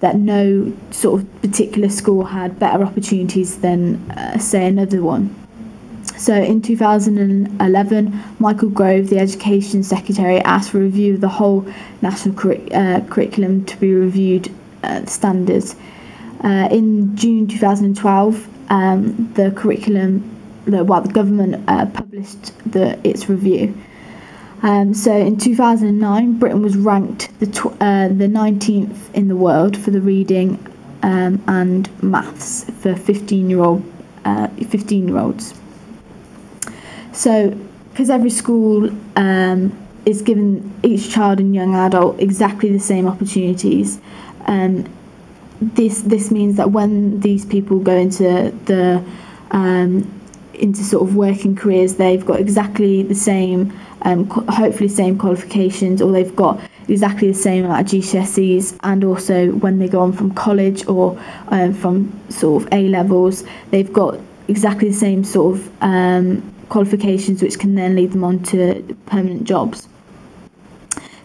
that no sort of particular school had better opportunities than, uh, say, another one. So in 2011, Michael Grove, the Education Secretary, asked for a review of the whole national curric uh, curriculum to be reviewed uh, standards. Uh, in June 2012, um, the curriculum, the, well, the government uh, published the, its review. Um, so in 2009, Britain was ranked the, uh, the 19th in the world for the reading um, and maths for 15 year old uh, 15 year olds. So because every school um, is given each child and young adult exactly the same opportunities, um, this this means that when these people go into the um, into sort of working careers they've got exactly the same um, hopefully same qualifications or they've got exactly the same amount of GCSEs and also when they go on from college or um, from sort of A levels they've got exactly the same sort of um, qualifications which can then lead them on to permanent jobs.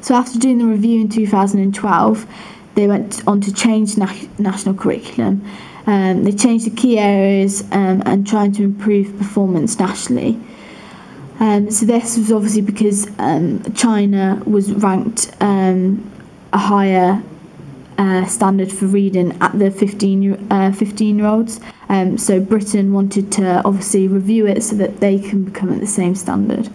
So after doing the review in 2012 they went on to change na national curriculum Um, they changed the key areas um, and trying to improve performance nationally. Um, so this was obviously because um, China was ranked um, a higher uh, standard for reading at the 15, uh, 15 year olds. Um, so Britain wanted to obviously review it so that they can become at the same standard.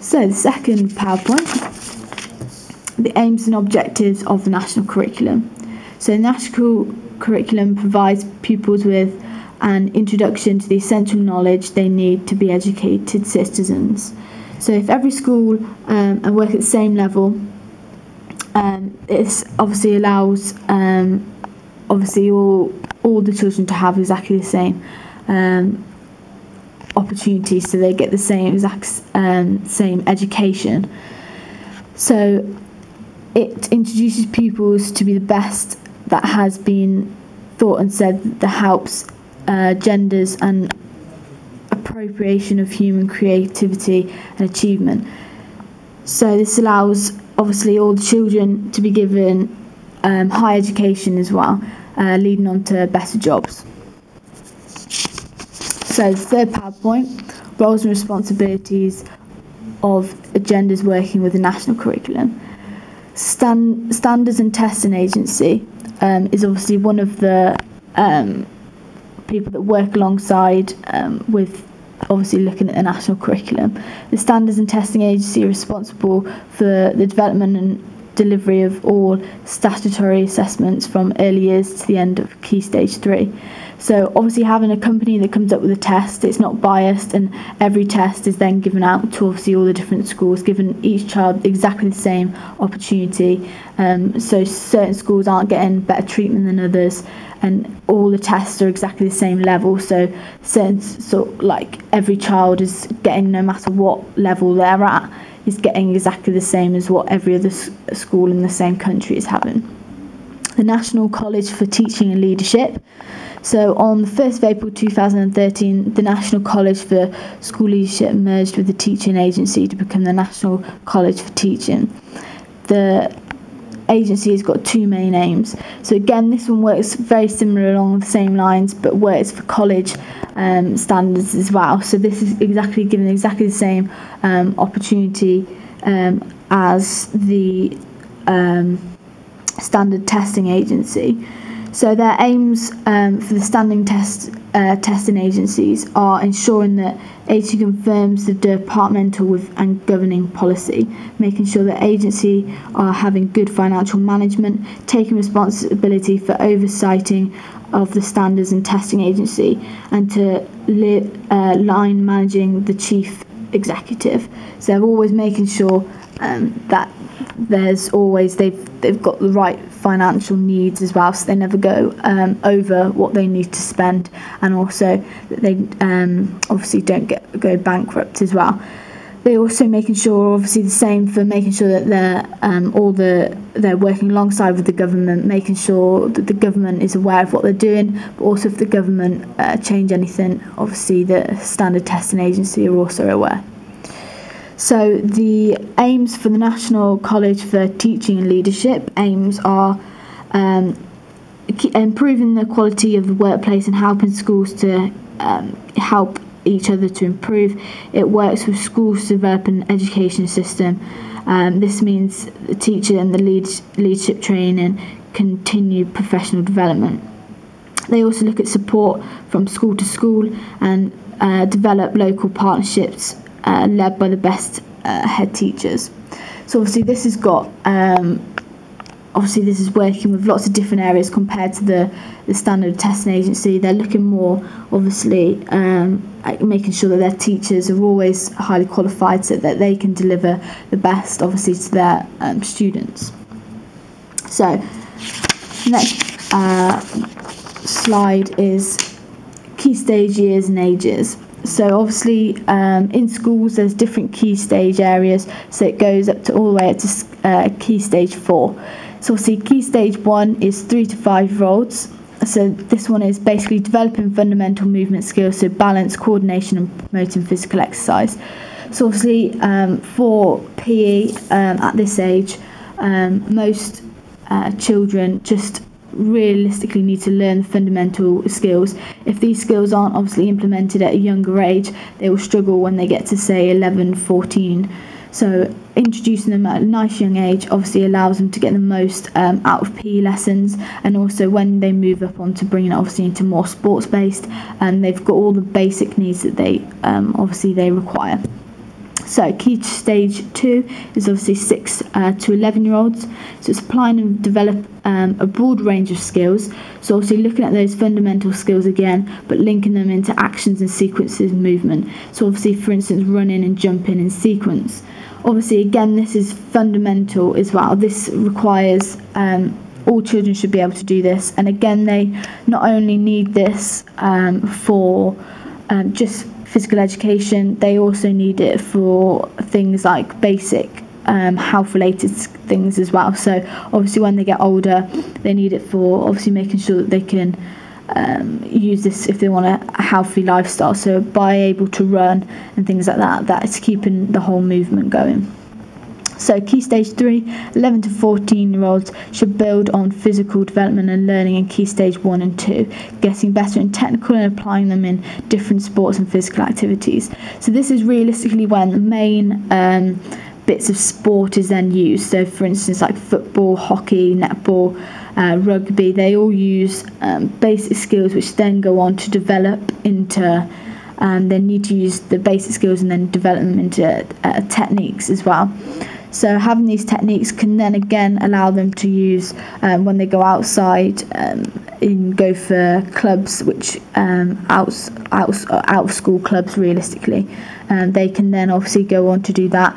So the second PowerPoint, the aims and objectives of the national curriculum. So the national curriculum provides pupils with an introduction to the essential knowledge they need to be educated citizens. So if every school um, and work at the same level, um, it obviously allows um, obviously all all the children to have exactly the same um, opportunities, so they get the same exact um, same education. So it introduces pupils to be the best that has been thought and said that helps uh, genders and appropriation of human creativity and achievement. So this allows obviously all the children to be given um, high education as well, uh, leading on to better jobs. So the third PowerPoint, roles and responsibilities of genders working with the national curriculum. Stand, standards and testing agency um, is obviously one of the um, people that work alongside um, with obviously looking at the national curriculum. The Standards and Testing Agency are responsible for the development and delivery of all statutory assessments from early years to the end of Key Stage 3. So obviously having a company that comes up with a test, it's not biased and every test is then given out to obviously all the different schools, given each child exactly the same opportunity. Um, so certain schools aren't getting better treatment than others and all the tests are exactly the same level. So certain so like every child is getting no matter what level they're at is getting exactly the same as what every other school in the same country is having. The National College for Teaching and Leadership. So on the 1st of April 2013, the National College for School Leadership merged with the Teaching Agency to become the National College for Teaching. The agency has got two main aims. So again, this one works very similar along the same lines, but works for college um, standards as well. So this is exactly given exactly the same um, opportunity um, as the um, standard testing agency. So their aims um, for the standing test uh, testing agencies are ensuring that agency confirms the departmental with and governing policy, making sure that agency are having good financial management, taking responsibility for oversighting of the standards and testing agency, and to li- uh, line managing the chief executive. So they're always making sure um, that there's always they've they've got the right financial needs as well, so they never go um, over what they need to spend, and also that they um, obviously don't get go bankrupt as well they're also making sure, obviously, the same for making sure that they're um, all the they're working alongside with the government, making sure that the government is aware of what they're doing, but also if the government uh, change anything, obviously the standard testing agency are also aware. So the aims for the National College for Teaching and Leadership aims are um, improving the quality of the workplace and helping schools to um, help each other to improve. It works with schools to develop an education system. Um, this means the teacher and the lead, leadership training continue professional development. They also look at support from school to school and uh, develop local partnerships uh, led by the best uh, head teachers. So obviously this has got um, obviously this is working with lots of different areas compared to the, the standard testing agency. They're looking more, obviously, um, at making sure that their teachers are always highly qualified so that they can deliver the best, obviously, to their um, students. So, next uh, slide is key stage years and ages. So obviously um, in schools there's different key stage areas, so it goes up to all the way up to uh, key stage four. So we'll see key stage one is three to five year So this one is basically developing fundamental movement skills, so balance, coordination, and promoting physical exercise. So obviously um, for PE um, at this age, um, most uh, children just realistically need to learn fundamental skills. If these skills aren't obviously implemented at a younger age, they will struggle when they get to say 11, 14. So introducing them at a nice young age obviously allows them to get the most um, out of PE lessons and also when they move up on to bringing it obviously into more sports based and um, they've got all the basic needs that they um, obviously they require. So key to stage two is obviously six uh, to 11 year olds. So it's applying and develop um, a broad range of skills. So obviously looking at those fundamental skills again, but linking them into actions and sequences movement. So obviously, for instance, running and jumping in sequence obviously, again, this is fundamental as well. This requires um, all children should be able to do this. And again, they not only need this um, for um, just physical education, they also need it for things like basic um, health related things as well. So, obviously, when they get older, they need it for obviously making sure that they can um, use this if they want a, healthy lifestyle. So by able to run and things like that, that is keeping the whole movement going. So, key stage three 11 to 14 year olds should build on physical development and learning in key stage one and two, getting better in technical and applying them in different sports and physical activities. So, this is realistically when the main um, bits of sport is then used. So, for instance, like football, hockey, netball uh, rugby, they all use um, basic skills which then go on to develop into, um, they need to use the basic skills and then develop them into uh, techniques as well. So having these techniques can then again allow them to use um, when they go outside um, in go for clubs which um, out, out out of school clubs realistically. Um, they can then obviously go on to do that,